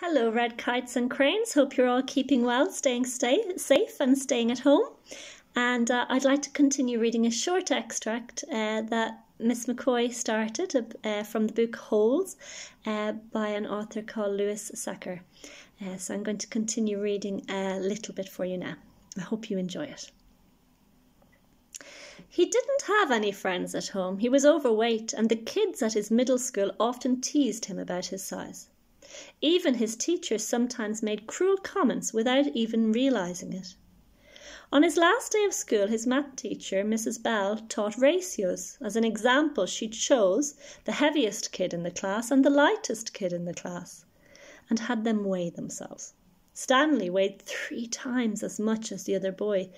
Hello, red kites and cranes. Hope you're all keeping well, staying stay, safe, and staying at home. And uh, I'd like to continue reading a short extract uh, that Miss McCoy started uh, from the book Holes uh, by an author called Louis Sachar. Uh, so I'm going to continue reading a little bit for you now. I hope you enjoy it. He didn't have any friends at home. He was overweight, and the kids at his middle school often teased him about his size. Even his teachers sometimes made cruel comments without even realizing it. On his last day of school, his math teacher, Mrs. Bell, taught ratios. As an example, she chose the heaviest kid in the class and the lightest kid in the class and had them weigh themselves. Stanley weighed three times as much as the other boy.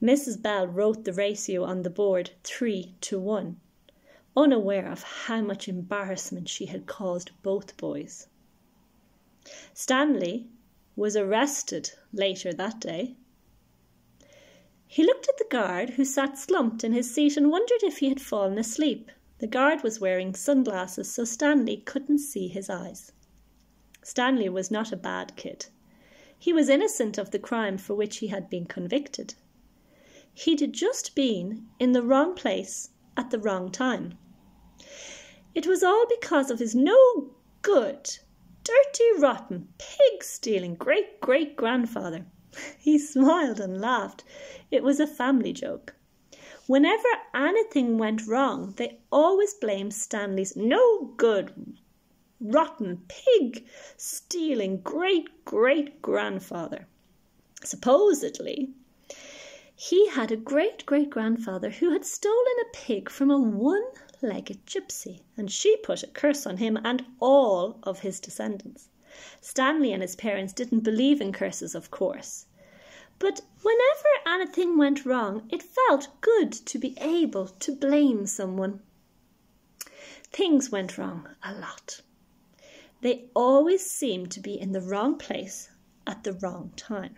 Mrs. Bell wrote the ratio on the board three to one, unaware of how much embarrassment she had caused both boys. Stanley was arrested later that day. He looked at the guard, who sat slumped in his seat, and wondered if he had fallen asleep. The guard was wearing sunglasses, so Stanley couldn't see his eyes. Stanley was not a bad kid. He was innocent of the crime for which he had been convicted. He'd just been in the wrong place at the wrong time. It was all because of his no good dirty, rotten, pig stealing great great grandfather. He smiled and laughed. It was a family joke. Whenever anything went wrong, they always blamed Stanley's no good, rotten, pig stealing great great grandfather. Supposedly, he had a great great grandfather who had stolen a pig from a one legged gypsy, and she put a curse on him and all of his descendants. Stanley and his parents didn't believe in curses, of course. But whenever anything went wrong, it felt good to be able to blame someone. Things went wrong a lot. They always seemed to be in the wrong place at the wrong time.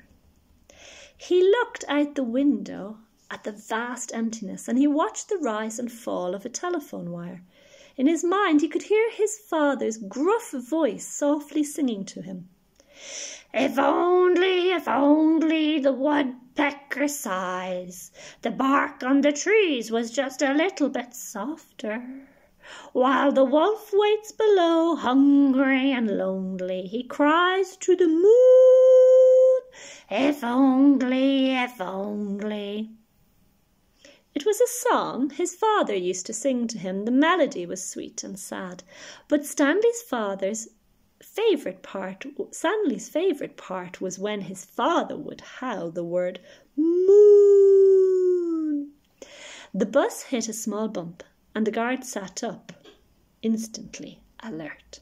He looked out the window at the vast emptiness, and he watched the rise and fall of a telephone wire. In his mind, he could hear his father's gruff voice softly singing to him. If only, if only the woodpecker sighs, the bark on the trees was just a little bit softer. While the wolf waits below, hungry and lonely, he cries to the moon, If only, if only. It was a song his father used to sing to him. The melody was sweet and sad, but Stanley's father's favorite part Stanley's favorite part was when his father would howl the word moon. The bus hit a small bump and the guard sat up, instantly alert.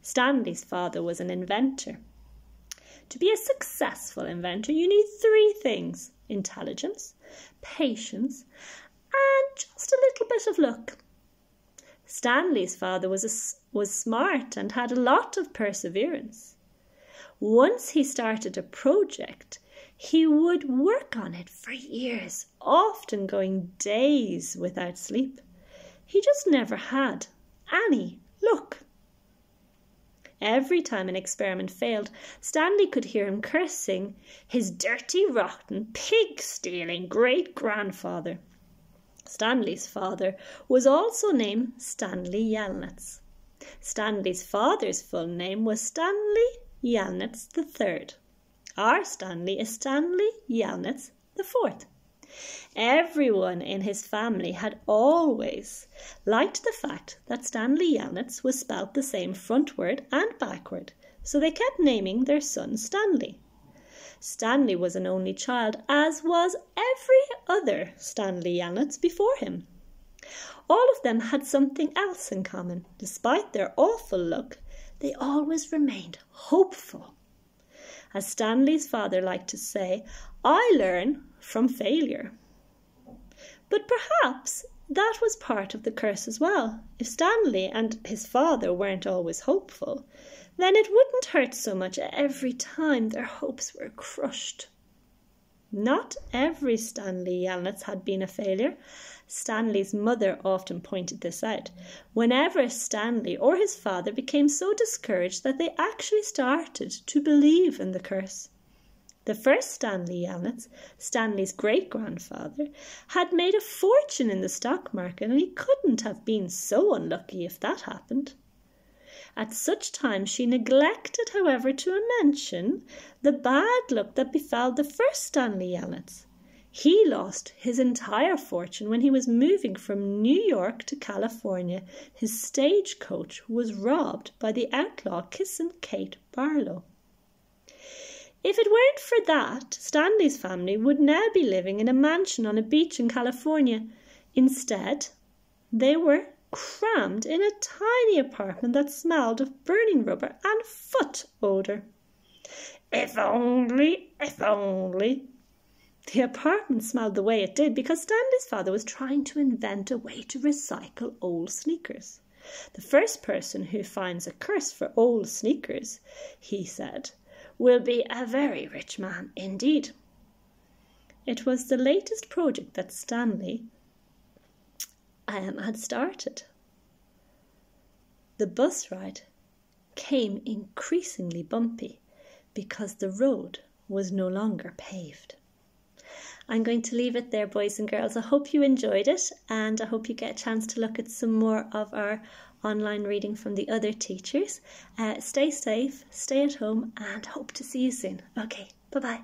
Stanley's father was an inventor. To be a successful inventor, you need three things intelligence, patience, and just a little bit of luck. Stanley's father was, a, was smart and had a lot of perseverance. Once he started a project, he would work on it for years, often going days without sleep. He just never had any luck. Every time an experiment failed, Stanley could hear him cursing his dirty, rotten, pig stealing great grandfather. Stanley's father was also named Stanley Yelnats. Stanley's father's full name was Stanley Yelnats III. Our Stanley is Stanley Yelnats IV. Everyone in his family had always liked the fact that Stanley Yelnats was spelt the same frontward and backward, so they kept naming their son Stanley. Stanley was an only child, as was every other Stanley Yelnats before him. All of them had something else in common. Despite their awful luck, they always remained hopeful. As Stanley's father liked to say, I learn from failure. But perhaps that was part of the curse as well. If Stanley and his father weren't always hopeful, then it wouldn't hurt so much every time their hopes were crushed. Not every Stanley Yelnats had been a failure. Stanley's mother often pointed this out. Whenever Stanley or his father became so discouraged that they actually started to believe in the curse. The first Stanley Yelnats, Stanley's great grandfather, had made a fortune in the stock market, and he couldn't have been so unlucky if that happened. At such times she neglected, however, to mention the bad luck that befell the first Stanley Yelnats. He lost his entire fortune when he was moving from New York to California. His stagecoach was robbed by the outlaw Kissing Kate Barlow. If it weren't for that, Stanley's family would now be living in a mansion on a beach in California. Instead, they were crammed in a tiny apartment that smelled of burning rubber and foot odour. If only, if only. The apartment smelled the way it did because Stanley's father was trying to invent a way to recycle old sneakers. The first person who finds a curse for old sneakers, he said, will be a very rich man indeed. It was the latest project that Stanley um, had started. The bus ride came increasingly bumpy because the road was no longer paved. I'm going to leave it there, boys and girls. I hope you enjoyed it, and I hope you get a chance to look at some more of our online reading from the other teachers. Uh, stay safe, stay at home, and hope to see you soon. Okay, bye bye.